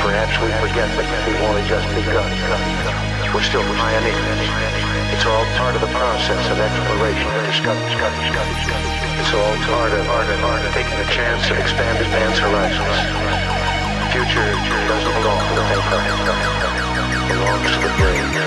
Perhaps we forget that we've only just begun. We're still pioneers. It's all part of the process of exploration and discovery. It's all part of, part of, part of taking a chance and expand man's horizons. The future doesn't belong to the faint. It belongs to the brain.